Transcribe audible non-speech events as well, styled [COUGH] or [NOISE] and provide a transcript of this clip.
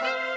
Bye. [LAUGHS]